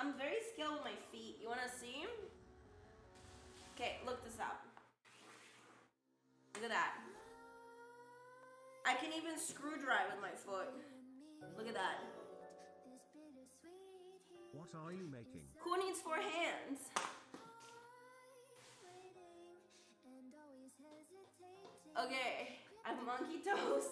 I'm very skilled with my feet. You wanna see? Okay, look this up. Look at that. I can even screw dry with my foot. Look at that. What are you making? Who needs four hands? Okay, I have monkey toes.